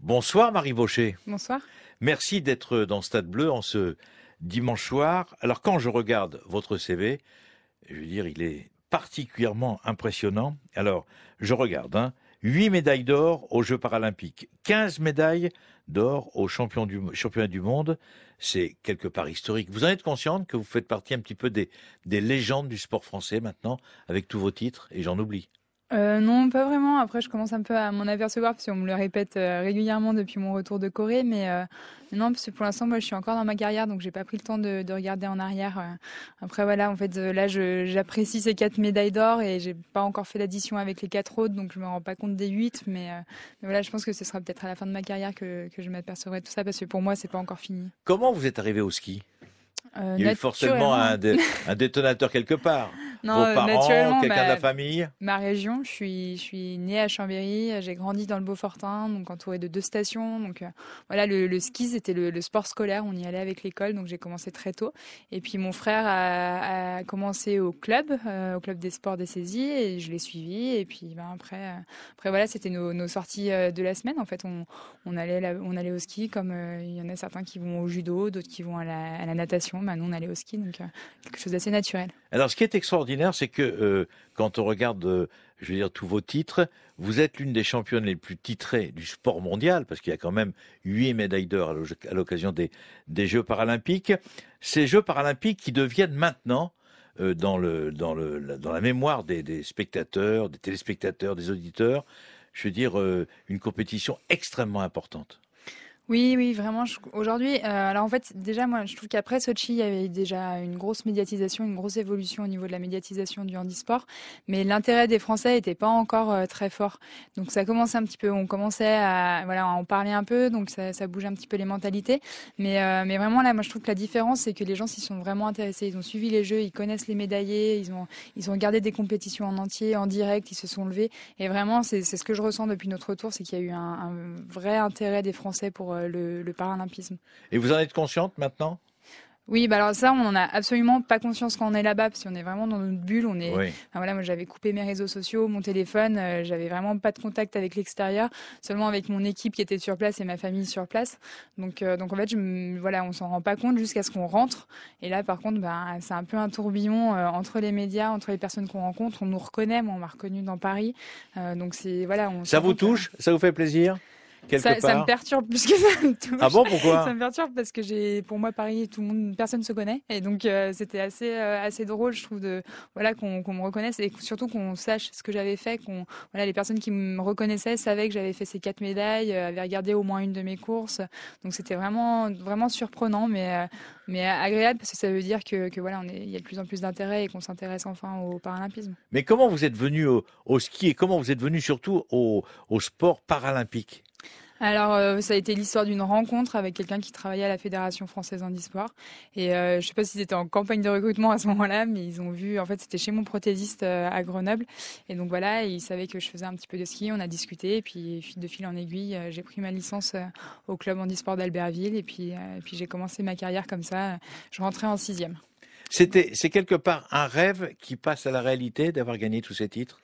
Bonsoir Marie Baucher. Bonsoir. Merci d'être dans Stade Bleu en ce dimanche soir. Alors quand je regarde votre CV, je veux dire, il est particulièrement impressionnant. Alors, je regarde, hein, 8 médailles d'or aux Jeux paralympiques, 15 médailles d'or aux champions du, monde. C'est quelque part historique. Vous en êtes consciente que vous faites partie un petit peu des, des légendes du sport français maintenant, avec tous vos titres, et j'en oublie. Euh, non, pas vraiment. Après, je commence un peu à m'en apercevoir parce qu'on me le répète euh, régulièrement depuis mon retour de Corée. Mais euh, non, parce que pour l'instant, moi, je suis encore dans ma carrière, donc j'ai pas pris le temps de, de regarder en arrière. Après, voilà, en fait, là, j'apprécie ces quatre médailles d'or et j'ai pas encore fait l'addition avec les quatre autres, donc je me rends pas compte des huit. Mais, euh, mais voilà, je pense que ce sera peut-être à la fin de ma carrière que, que je m'apercevrai de tout ça parce que pour moi, c'est pas encore fini. Comment vous êtes arrivé au ski? Il y a eu forcément un, dé, un détonateur quelque part. Non, Vos parents, naturellement, quelqu'un de la famille Ma région, je suis, je suis née à Chambéry, j'ai grandi dans le Beaufortin, donc entourée de deux stations. Donc euh, voilà, le, le ski, c'était le, le, sport scolaire, on y allait avec l'école, donc j'ai commencé très tôt. Et puis mon frère a, a commencé au club, euh, au club des sports des saisies, et je l'ai suivi. Et puis ben, après, euh, après voilà, c'était nos, nos, sorties euh, de la semaine. En fait, on, on, allait, la, on allait au ski, comme euh, il y en a certains qui vont au judo, d'autres qui vont à la, à la natation. Ben, nous, on allait au ski, donc quelque chose d'assez naturel. Alors, ce qui est extraordinaire, c'est que euh, quand on regarde, euh, je veux dire, tous vos titres, vous êtes l'une des championnes les plus titrées du sport mondial, parce qu'il y a quand même huit médailles d'or à l'occasion des, Jeux paralympiques. Ces Jeux paralympiques qui deviennent maintenant euh, dans, la mémoire des, des spectateurs, des téléspectateurs, des auditeurs, je veux dire, une compétition extrêmement importante. Oui, oui, vraiment. Aujourd'hui, euh, alors en fait, déjà, moi, je trouve qu'après Sochi, il y avait déjà une grosse médiatisation, une grosse évolution au niveau de la médiatisation du handisport, mais l'intérêt des Français n'était pas encore euh, très fort. Donc ça commençait un petit peu, on commençait à, voilà, à en un peu, donc ça, ça bouge un petit peu les mentalités. Mais, euh, mais vraiment là, moi, je trouve que la différence, c'est que les gens s'y sont vraiment intéressés. Ils ont suivi les jeux, ils connaissent les médaillés, ils ont, ils ont regardé des compétitions en entier, en direct, ils se sont levés. Et vraiment, c'est ce que je ressens depuis notre retour, c'est qu'il y a eu un vrai intérêt des Français pour le, le paralympisme. Et vous en êtes consciente maintenant? Oui, bah alors ça, on n'en a absolument pas conscience quand on est là-bas, parce qu'on est vraiment dans notre bulle. On est, oui. enfin, voilà, moi j'avais coupé mes réseaux sociaux, mon téléphone, euh, j'avais vraiment pas de contact avec l'extérieur, seulement avec mon équipe qui était sur place et ma famille sur place. Donc, euh, donc en fait, je, voilà, on s'en rend pas compte jusqu'à ce qu'on rentre. Et là, par contre, bah, c'est un peu un tourbillon euh, entre les médias, entre les personnes qu'on rencontre. On nous reconnaît, moi, on m'a reconnu dans Paris. Euh, donc c'est voilà. On ça vous touche, ça vous fait plaisir? Ça, ça, me perturbe plus que ça me touche. Ah bon, pourquoi? Ça me perturbe parce que j'ai, pour moi, Paris, tout le monde, personne se connaît, et donc euh, c'était assez, euh, assez drôle, je trouve, de voilà qu'on qu me reconnaisse et surtout qu'on sache ce que j'avais fait, qu'on voilà les personnes qui me reconnaissaient savaient que j'avais fait ces quatre médailles, euh, avaient regardé au moins une de mes courses, donc c'était vraiment, vraiment surprenant, mais mais agréable parce que ça veut dire que, que voilà, on est, il y a de plus en plus d'intérêt et qu'on s'intéresse enfin au paralympisme. Mais comment vous êtes venu au, au, ski et comment vous êtes venu surtout au, au sport paralympique? Alors, euh, ça a été l'histoire d'une rencontre avec quelqu'un qui travaillait à la Fédération française handisport. Et euh, je sais pas s'ils étaient en campagne de recrutement à ce moment-là, mais ils ont vu, en fait, c'était chez mon prothésiste euh, à Grenoble. Et donc voilà, ils savaient que je faisais un petit peu de ski, on a discuté, et puis de fil en aiguille, j'ai pris ma licence au club handisport d'Albertville, et puis, et puis j'ai commencé ma carrière comme ça. Je rentrais en sixième. C'était, c'est quelque part un rêve qui passe à la réalité d'avoir gagné tous ces titres?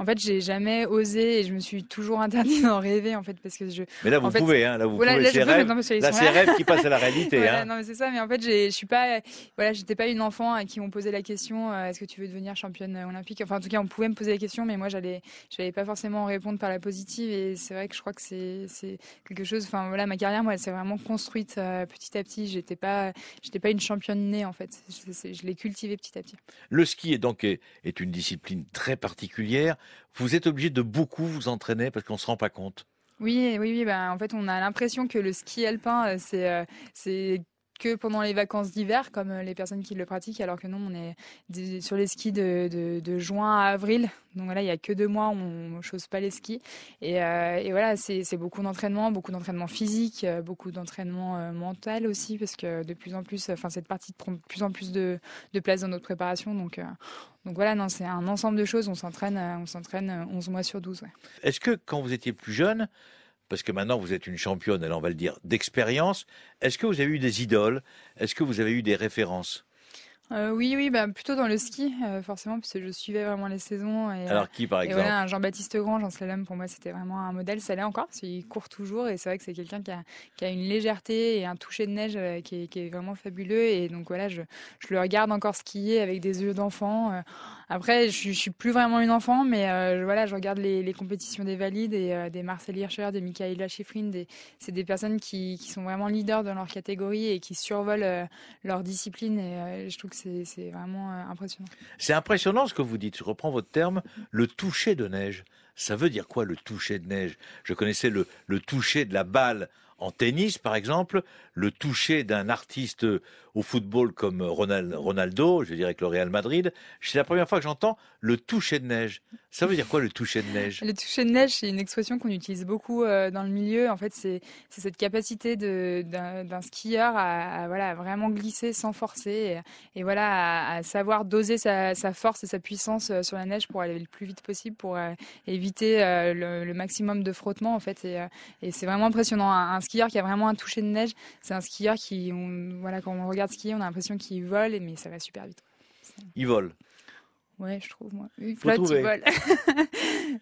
En fait, j'ai jamais osé et je me suis toujours interdit d'en rêver en fait parce que je. Mais là, vous en fait, pouvez, hein, là, vous voilà, pouvez. Là, c'est rêves, là, c'est rêves qui passent à la réalité. voilà, hein. Non, mais c'est ça. Mais en fait, je suis pas, voilà, j'étais pas une enfant à qui on posait la question euh, est-ce que tu veux devenir championne olympique? Enfin, en tout cas, on pouvait me poser la question, mais moi, j'allais, j'allais pas forcément répondre par la positive. Et c'est vrai que je crois que c'est, c'est quelque chose. Enfin, voilà, ma carrière, moi, elle s'est vraiment construite euh, petit à petit. J'étais pas, j'étais pas une championne née en fait. Je, je l'ai cultivée petit à petit. Le ski est donc est, est une discipline très particulière. Vous êtes obligé de beaucoup vous entraîner parce qu'on se rend pas compte. Oui, oui, oui. Ben, en fait, on a l'impression que le ski alpin, c'est, c'est que pendant les vacances d'hiver, comme les personnes qui le pratiquent, alors que non, on est sur les skis de, juin à avril. Donc là, il y a que deux mois, on ne chose pas les skis. Et, euh, voilà, c'est beaucoup d'entraînement, beaucoup d'entraînement physique, beaucoup d'entraînement euh, mental aussi, parce que de plus en plus, enfin, cette partie prend de plus en plus de, place dans notre préparation. Donc, euh, donc voilà, non, c'est un ensemble de choses. On s'entraîne, on s'entraîne 11 mois sur 12. Ouais. Est-ce que quand vous étiez plus jeune, parce que maintenant vous êtes une championne, alors on va le dire, d'expérience. Est-ce que vous avez eu des idoles? Est-ce que vous avez eu des références? Euh, oui, oui, bah, plutôt dans le ski, euh, forcément, puisque je suivais vraiment les saisons. Et, Alors qui, par exemple voilà, Jean-Baptiste Grand, Jean Slalom, pour moi, c'était vraiment un modèle. Ça l'est encore, parce qu'il court toujours, et c'est vrai que c'est quelqu'un qui a, qui a, une légèreté et un toucher de neige euh, qui, est, qui, est, vraiment fabuleux. Et donc voilà, je, je le regarde encore skier avec des yeux d'enfant. Euh, après, je, je suis plus vraiment une enfant, mais euh, voilà, je regarde les, les, compétitions des valides et des Marcel Hirscher, des Michaela Schifrin. C'est des personnes qui, qui, sont vraiment leaders dans leur catégorie et qui survolent leur discipline. Et je trouve que c'est, vraiment euh, impressionnant. C'est impressionnant ce que vous dites. Je reprends votre terme, le toucher de neige. Ça veut dire quoi le toucher de neige? Je connaissais le, le toucher de la balle en tennis, par exemple, le toucher d'un artiste au football comme Ronaldo, je dirais avec le Real Madrid, c'est la première fois que j'entends le toucher de neige. Ça veut dire quoi le toucher de neige? Le toucher de neige, c'est une expression qu'on utilise beaucoup euh, dans le milieu. En fait, c'est cette capacité d'un skieur à, voilà, vraiment glisser sans forcer et, voilà, à, savoir doser sa, force et sa puissance euh, sur la neige pour aller le plus vite possible, pour euh, éviter le, maximum de frottement. En fait, et, et c'est vraiment impressionnant. Un, un, skieur qui a vraiment un toucher de neige, c'est un skieur qui, on, voilà, quand on regarde skier, on a l'impression qu'il vole, mais ça va super vite. Il vole. Ouais, je trouve moi. Il flotte, il vole.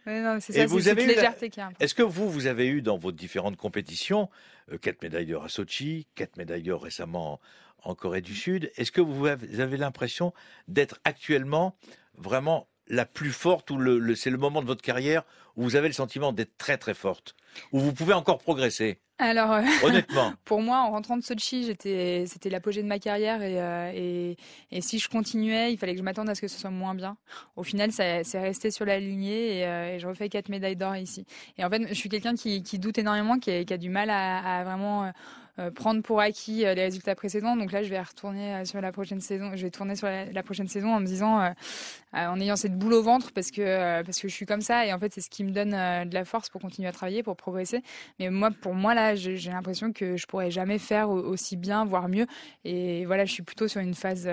c'est ça, vous avez légèreté qu'il y a. Est-ce que vous, vous avez eu dans vos différentes compétitions euh, quatre médailles d'or à Sochi, quatre médailles d'or récemment en Corée du Sud Est-ce que vous avez l'impression d'être actuellement vraiment la plus forte ou le, le c'est le moment de votre carrière où vous avez le sentiment d'être très très forte, où vous pouvez encore progresser? Alors, euh, honnêtement, pour moi, en rentrant de Sochi, j'étais, c'était l'apogée de ma carrière et, euh, et, et, si je continuais, il fallait que je m'attende à ce que ce soit moins bien. Au final, ça, c'est resté sur la lignée et, euh, et je refais quatre médailles d'or ici. Et en fait, je suis quelqu'un qui, qui doute énormément, qui a, qui a du mal à, à vraiment euh, prendre pour acquis les résultats précédents. Donc là, je vais retourner sur la prochaine saison. Je vais tourner sur la, la prochaine saison en me disant, euh, en ayant cette boule au ventre, parce que parce que je suis comme ça et en fait, c'est ce qui me donne de la force pour continuer à travailler, pour progresser. Mais moi, pour moi là, j'ai l'impression que je pourrais jamais faire aussi bien, voire mieux. Et voilà, je suis plutôt sur une phase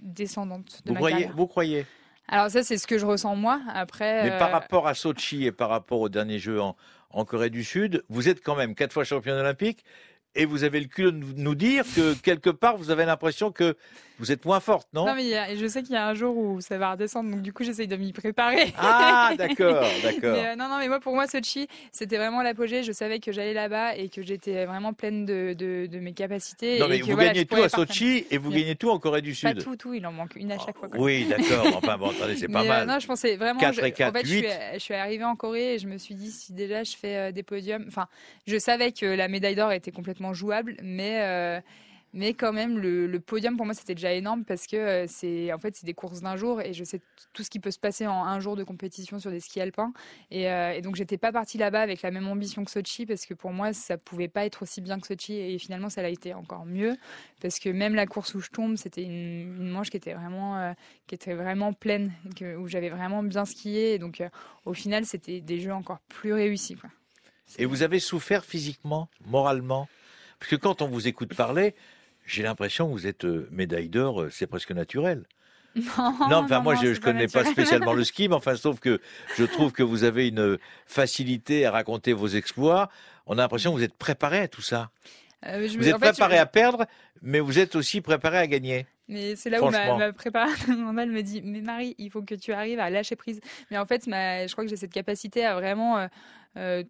descendante. De vous ma croyez carrière. Vous croyez? Alors ça, c'est ce que je ressens moi. Après, mais par rapport à Sochi et par rapport au dernier jeu en, en Corée du Sud, vous êtes quand même quatre fois championne olympique et vous avez le culot de nous dire que quelque part vous avez l'impression que vous êtes moins forte, non? Non, mais a, je sais qu'il y a un jour où ça va redescendre, donc du coup j'essaye de m'y préparer. Ah, d'accord, d'accord. Euh, non, non, mais moi pour moi Sochi, c'était vraiment l'apogée. Je savais que j'allais là-bas et que j'étais vraiment pleine de, de, de, mes capacités. Non, mais et vous que, voilà, gagnez tout à Sochi et vous gagnez tout en Corée du Sud. Pas tout, tout, il en manque une à chaque fois. Quoi. Oui, d'accord. enfin bon, attendez, c'est pas mais, mal. Euh, non, je pensais vraiment. 4 et 4, en fait, 8. Je, suis, je suis arrivée en Corée et je me suis dit si déjà je fais euh, des podiums. Enfin, je savais que la médaille d'or était complètement jouable, mais euh, mais quand même le, podium pour moi c'était déjà énorme parce que euh, c'est en fait c'est des courses d'un jour et je sais tout ce qui peut se passer en un jour de compétition sur des skis alpins et, euh, et donc j'étais pas partie là-bas avec la même ambition que Sochi parce que pour moi ça pouvait pas être aussi bien que Sochi et finalement ça l'a été encore mieux parce que même la course où je tombe c'était une, manche qui était vraiment euh, qui était vraiment pleine où j'avais vraiment bien skié et donc au final c'était des jeux encore plus réussis quoi. Et vous avez souffert physiquement, moralement? Parce que quand on vous écoute parler, j'ai l'impression que vous êtes euh, médaille d'or, euh, c'est presque naturel. Non, non, enfin non, moi non, je, pas connais pas spécialement le ski, mais enfin sauf que je trouve que vous avez une facilité à raconter vos exploits. On a l'impression que vous êtes préparé à tout ça. Euh, je Vous me- êtes en fait, préparé je- à perdre, mais vous êtes aussi préparé à gagner. Mais c'est là où ma, ma préparatrice me dit Mais Marie, il faut que tu arrives à lâcher prise. Mais en fait, ma, je crois que j'ai cette capacité à vraiment euh, euh,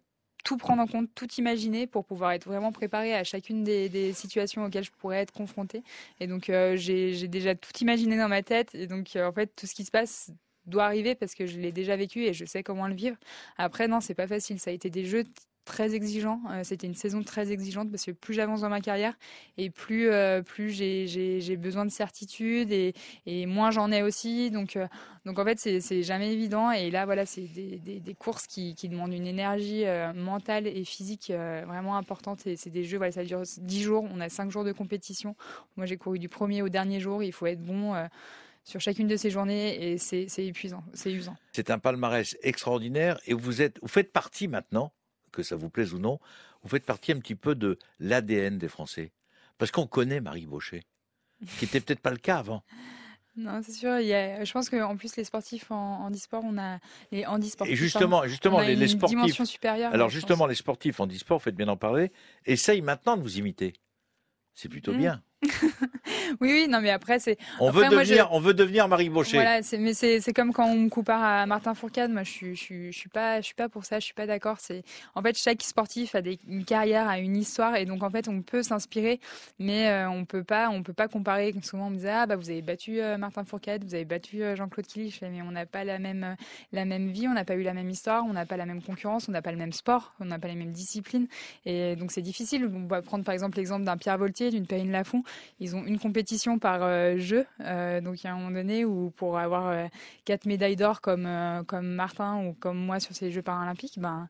tout prendre en compte, tout imaginer pour pouvoir être vraiment préparée à chacune des, situations auxquelles je pourrais être confrontée. Et donc, euh, j'ai j'ai déjà tout imaginé dans ma tête. Et donc, euh, en fait, tout ce qui se passe doit arriver parce que je l'ai déjà vécu et je sais comment le vivre. Après, non, c'est pas facile. Ça a été des jeux très exigeants. Euh, C'était une saison très exigeante parce que plus j'avance dans ma carrière et plus, euh, plus j'ai- besoin de certitude et, moins j'en ai aussi. Donc, euh, donc en fait, c'est jamais évident. Et là, voilà, c'est des, courses qui, demandent une énergie mentale et physique vraiment importante. Et c'est des jeux, voilà, ça dure 10 jours. On a 5 jours de compétition. Moi, j'ai couru du premier au dernier jour. Il faut être bon. sur chacune de ces journées et c'est épuisant, c'est usant. C'est un palmarès extraordinaire et vous êtes, vous faites partie maintenant, que ça vous plaise ou non, vous faites partie un petit peu de l'ADN des Français. Parce qu'on connaît Marie Baucher, qui était peut-être pas le cas avant. Non, c'est sûr. Il y a, je pense qu'en plus, les sportifs en handisport, on a les handisportifs. Et justement, justement, les, les une sportifs. dimension supérieure. Alors justement, les sportifs en e-sport, faites bien en parler, essayent maintenant de vous imiter. C'est plutôt Mm. bien. Oui, oui, non, mais après, c'est. On, veut devenir, on veut devenir Marie Baucher. Voilà, mais c'est comme quand on me compare à Martin Fourcade. Moi, je suis, je suis, je suis pas, je suis pas pour ça. Je suis pas d'accord. C'est en fait chaque sportif a des, une carrière, a une histoire, et donc en fait, on peut s'inspirer, mais euh, on peut pas, on peut pas comparer. Souvent, on me disait ah bah vous avez battu euh, Martin Fourcade, vous avez battu euh, Jean-Claude Killy. mais on n'a pas la même, la même vie, on n'a pas eu la même histoire, on n'a pas la même concurrence, on n'a pas le même sport, on n'a pas les mêmes disciplines, et donc c'est difficile. On va prendre par exemple l'exemple d'un Pierre Voltier, d'une Perrine Lafont. Ils ont une compétition par euh, jeu. Euh, donc il y a un moment donné où pour avoir euh, quatre médailles d'or comme comme Martin ou comme moi sur ces Jeux paralympiques, ben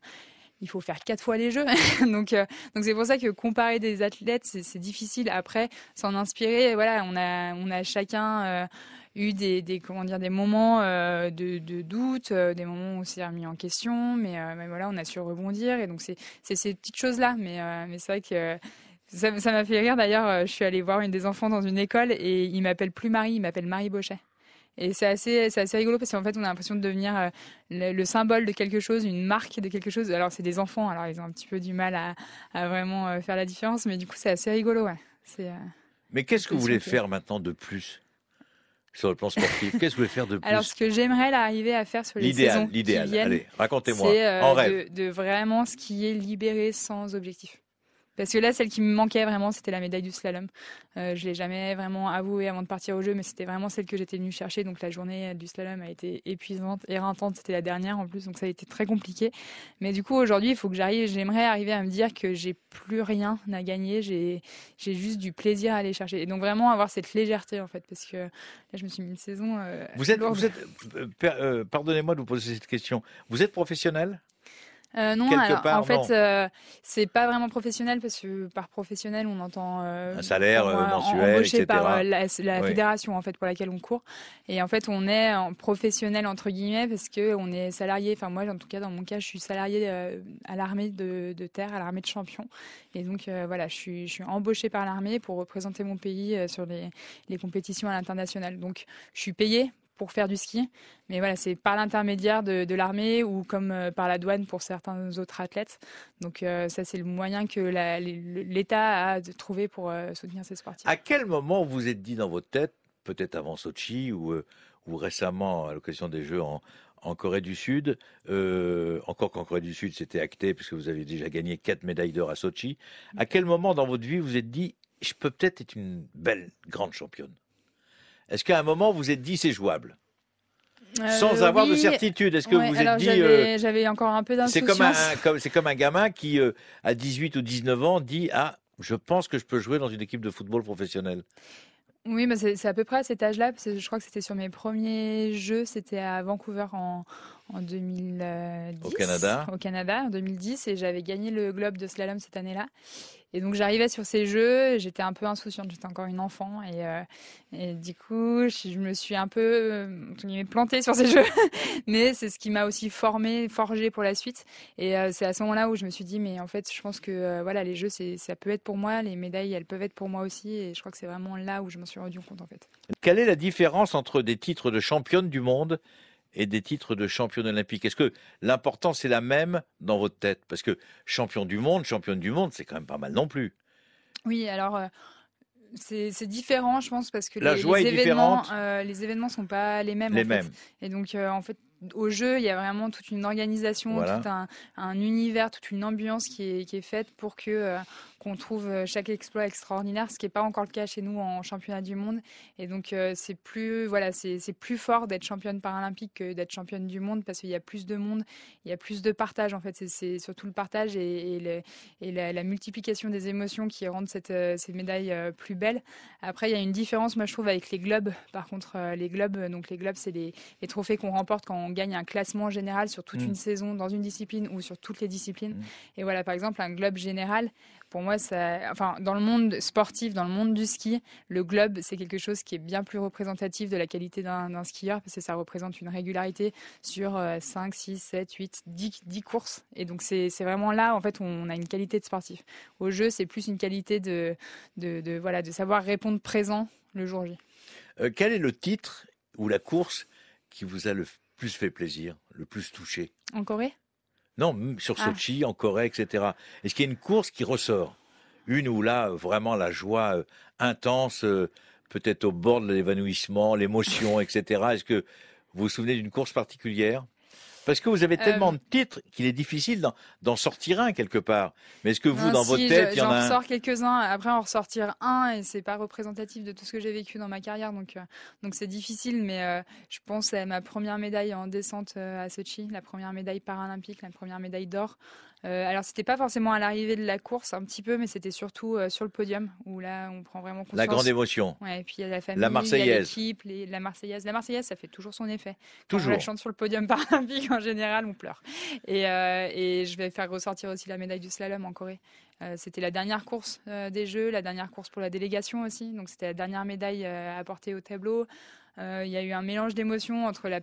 il faut faire quatre fois les jeux. donc, donc c'est pour ça que comparer des athlètes, c'est difficile. Après, s'en inspirer, voilà, on a, on a chacun eu des, comment dire, des moments de, doute, des moments où on s'est remis en question, mais, voilà, on a su rebondir. Et donc c'est ces petites choses là. Mais, mais c'est vrai que ça m'a fait rire d'ailleurs. Euh, je suis allée voir une des enfants dans une école et il m'appelle plus Marie, il m'appelle Marie Bochet. Et c'est assez, assez rigolo parce qu'en fait, on a l'impression de devenir euh, le, symbole de quelque chose, une marque de quelque chose. Alors, c'est des enfants, alors ils ont un petit peu du mal à, à vraiment euh, faire la différence, mais du coup, c'est assez rigolo, ouais. Mais qu'est-ce que vous voulez faire maintenant de plus sur le plan sportif? Qu'est-ce que vous voulez faire de plus Alors, ce que j'aimerais arriver à faire sur les saisons l'idéal, qui viennent, allez, racontez-moi, c'est en rêve. De, de vraiment skier libéré sans objectif. Parce que là, celle qui me manquait vraiment, c'était la médaille du slalom. Euh, je l'ai jamais vraiment avoué avant de partir au jeu, mais c'était vraiment celle que j'étais venue chercher. Donc la journée du slalom a été épuisante, éreintante. C'était la dernière en plus, donc ça a été très compliqué. Mais du coup, aujourd'hui, il faut que j'arrive. J'aimerais arriver à me dire que j'ai plus rien à gagner. J'ai j'ai juste du plaisir à aller chercher. Et donc vraiment avoir cette légèreté en fait, parce que là, je me suis mis une saison. Euh, vous êtes, vous êtes euh, pardonnez-moi de vous poser cette question. Vous êtes professionnel? Euh, non, alors, en fait, euh, c'est pas vraiment professionnel parce que par professionnel, on entend euh, un salaire euh, mensuel, embauché par la, fédération en fait pour laquelle on court. Et en fait, on est en professionnel entre guillemets parce que on est salarié. Enfin moi, en tout cas, dans mon cas, je suis salarié à l'armée de, de, terre, à l'armée de champion. Et donc voilà, je suis, je suis embauché par l'armée pour représenter mon pays sur les, les compétitions à l'international. Donc je suis payé pour faire du ski. Mais voilà, c'est par l'intermédiaire de, l'armée ou comme euh, par la douane pour certains autres athlètes. Donc euh, ça, c'est le moyen que l'État a de trouver pour euh, soutenir ces sportifs. À quel moment vous êtes dit dans votre tête, peut-être avant Sochi ou, ou récemment à l'occasion des Jeux en, en Corée du Sud, encore qu'en Corée du Sud c'était acté puisque vous avez déjà gagné quatre médailles d'or à Sochi. À quel moment dans votre vie vous êtes dit, je peux peut-être être une belle grande championne? Est-ce qu'à un moment vous êtes dit c'est jouable? Sans euh, avoir de certitude. Est-ce que vous êtes dit euh, j'avais encore un peu d'insouciance. C'est comme un c'est comme un gamin qui euh, à 18 ou 19 ans dit ah je pense que je peux jouer dans une équipe de football professionnelle. Oui, mais c'est à peu près à cet âge-là, parce que je crois que c'était sur mes premiers jeux, c'était à Vancouver en, en 2010. Au Canada Au Canada, en 2010, et j'avais gagné le Globe de slalom cette année-là. Et donc j'arrivais sur ces jeux, j'étais un peu insouciante, j'étais encore une enfant et, euh, et du coup je, me suis un peu euh, plantée sur ces jeux, mais c'est ce qui m'a aussi formé, forgé pour la suite. Et euh, c'est à ce moment-là où je me suis dit mais en fait je pense que voilà les jeux ça peut être pour moi, les médailles elles peuvent être pour moi aussi et je crois que c'est vraiment là où je m'en suis rendu compte en fait. Quelle est la différence entre des titres de championne du monde et des titres de championne olympique. Est-ce que l'importance est la même dans votre tête? Parce que champion du monde, championne du monde, c'est quand même pas mal non plus. Oui, alors euh, c'est différent, je pense, parce que les, les, événements, euh, les événements sont pas les mêmes. Les en mêmes. Et donc, euh, en fait, au jeu, il y a vraiment toute une organisation, tout un, un, univers, toute une ambiance qui est, qui est faite pour que euh, qu'on trouve euh, chaque exploit extraordinaire, ce qui n'est pas encore le cas chez nous en championnat du monde. Et donc euh, c'est plus voilà, c'est plus fort d'être championne paralympique que d'être championne du monde parce qu'il y a plus de monde, il y a plus de partage en fait. C'est surtout le partage et, et, et la, multiplication des émotions qui rendent cette, ces médailles plus belles. Après, il y a une différence, moi je trouve, avec les globes. Par contre, les globes, donc les globes, c'est les, les trophées qu'on remporte quand on gagne un classement général sur toute mm. une saison dans une discipline ou sur toutes les disciplines. Mm. Et voilà, par exemple, un globe général, pour moi, ça, enfin, dans le monde sportif, dans le monde du ski, le globe, c'est quelque chose qui est bien plus représentatif de la qualité d'un skieur parce que ça représente une régularité sur 5, 6, 7, 8, 10, 10 courses. Et donc, c'est vraiment là, en fait, où on a une qualité de sportif. Au jeu, c'est plus une qualité de, de, de, voilà, de savoir répondre présent le jour J. Euh, quel est le titre ou la course qui vous a le plus fait plaisir, le plus touché? En Corée? Non, sur ah. Sochi, en Corée, etc. Est-ce qu'il y a une course qui ressort? Une où là, vraiment la joie euh, intense, euh, peut-être au bord de l'évanouissement, l'émotion, etc. Est-ce que vous vous souvenez d'une course particulière? Parce que vous avez tellement Euh, de titres qu'il est difficile d'en- sortir un quelque part. Mais est-ce que vous, Non, dans si, votre tête, il y en j'en a un ressors quelques-uns. Après, en ressortir un, et c'est pas représentatif de tout ce que j'ai vécu dans ma carrière, donc euh, donc c'est difficile. Mais euh, je pense à ma première médaille en descente à Sochi, la première médaille paralympique, la première médaille d'or. Euh, alors c'était pas forcément à l'arrivée de la course, un petit peu, mais c'était surtout euh, sur le podium où là on prend vraiment conscience. la grande émotion Ouais, et puis il y a la famille, Marseillaise. l'équipe, la Marseillaise. La Marseillaise, ça fait toujours son effet. Quand on Toujours. la chante sur le podium paralympique, en général, on pleure. Et, euh, et je vais faire ressortir aussi la médaille du slalom en Corée. Euh, c'était la dernière course des Jeux, la dernière course pour la délégation aussi. Donc c'était la dernière médaille à apporter au tableau. Il y a eu un mélange d'émotions entre la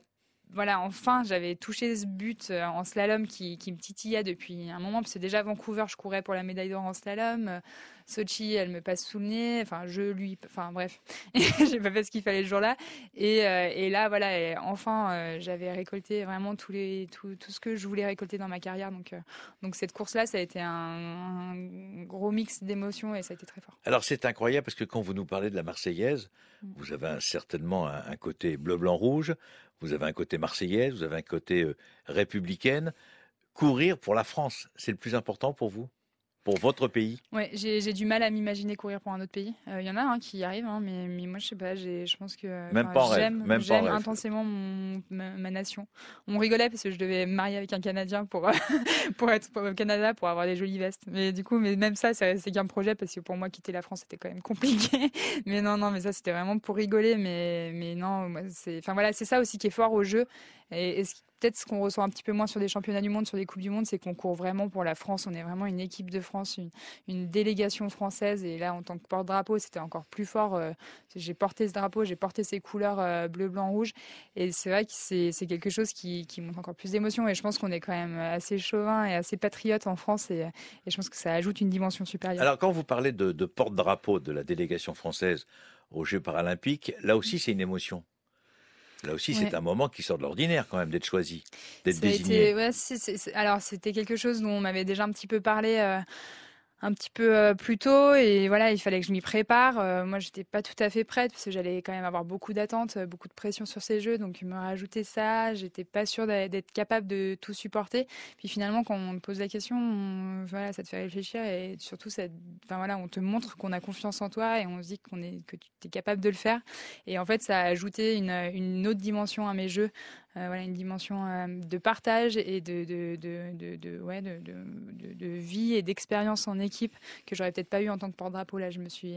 voilà, enfin, j'avais touché ce but euh, en slalom qui, qui me titillait depuis un moment, parce que déjà à Vancouver, je courais pour la médaille d'or en slalom. Sochi, elle me passe sous le nez. Enfin, je lui, enfin bref, j'ai pas fait ce qu'il fallait le jour-là. Et, euh, et là, voilà, et enfin, euh, j'avais récolté vraiment tous les, tout, tout ce que je voulais récolter dans ma carrière. Donc, euh, donc cette course-là, ça a été un, un gros mix d'émotions et ça a été très fort. Alors c'est incroyable parce que quand vous nous parlez de la Marseillaise, Mm. vous avez un- certainement un, un côté bleu-blanc-rouge, vous avez un côté marseillaise, vous avez un côté euh, républicaine. Courir pour la France, c'est le plus important pour vous? Pour votre pays Ouais, j'ai du mal à m'imaginer courir pour un autre pays. Il y en a hein, qui y arrivent, hein, mais, mais moi, je sais pas, j'ai- je pense que Même pas j'aime j'aime intensément mon, ma, ma nation. On rigolait parce que je devais me marier avec un Canadien pour, pour être au Canada, pour avoir des jolies vestes. Mais du coup, mais même ça, c'est qu'un projet parce que pour moi, quitter la France, c'était quand même compliqué. mais non, non, mais ça, c'était vraiment pour rigoler. Mais, mais non, moi, c'est, enfin voilà, c'est ça aussi qui est fort au jeu. Et, et ce peut-être ce qu'on ressent un petit peu moins sur des championnats du monde, sur des coupes du monde, c'est qu'on court vraiment pour la France. On est vraiment une équipe de France, une, délégation française. Et là, en tant que porte-drapeau, c'était encore plus fort. euh, J'ai porté ce drapeau, j'ai porté ces couleurs euh, bleu, blanc, rouge. Et c'est vrai que c'est quelque chose qui, qui montre encore plus d'émotion. Et je pense qu'on est quand même assez chauvin et assez patriote en France. Et, je pense que ça ajoute une dimension supérieure. Alors quand vous parlez de porte-drapeau de la délégation française aux Jeux paralympiques, là aussi c'est une émotion. Là aussi c'est un moment qui sort de l'ordinaire quand même d'être choisi, d'être désigné. été- ouais, alors c'était quelque chose dont on m'avait déjà un petit peu parlé euh, un petit peu euh, plus tôt et voilà il fallait que je m'y prépare. Euh, moi j'étais pas tout à fait prête parce que j'allais quand même avoir beaucoup d'attentes, euh, beaucoup de pression sur ces jeux donc me rajouter ça, j'étais pas sûre d'être capable de tout supporter. Puis finalement quand on te pose la question, on- voilà ça te fait réfléchir et surtout ça, enfin voilà on te montre qu'on a confiance en toi et on se dit qu'on est que tu es capable de le faire et en fait ça a ajouté une, une autre dimension à mes jeux. Euh, voilà, une dimension euh, de partage et de, de, de, de, ouais, de, de, de- de vie et d'expérience en équipe que j'aurais peut-être pas eu en tant que porte-drapeau. Là, je me suis,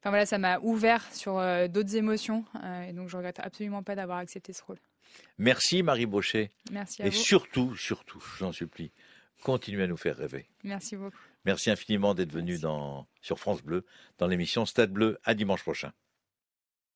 enfin voilà, ça m'a ouvert sur euh, d'autres émotions et donc je regrette absolument pas d'avoir accepté ce rôle. Merci Marie Baucher. Merci à Et vous. surtout, surtout, je vous en supplie, continuez à nous faire rêver. Merci beaucoup. Merci infiniment d'être venu dans, sur France Bleu dans l'émission Stade Bleu à dimanche prochain.